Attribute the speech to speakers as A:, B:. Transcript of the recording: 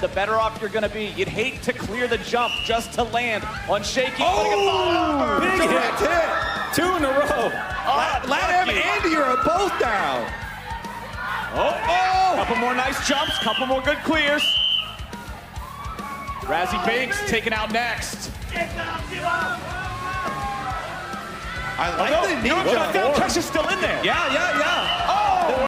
A: the better off you're going to be. You'd hate to clear the jump just to land on shaky.
B: Oh, big hit. hit.
C: Two in a row.
B: Oh, Lat, Lat and Andy are both down.
A: Oh, oh! Couple more nice jumps, couple more good clears. Razzie Binks taken out next.
B: I like
A: Oh,
B: the
A: no,
B: jump.
A: Down. Pressure's still in there.
B: Yeah, yeah.